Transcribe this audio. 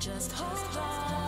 Just hold on.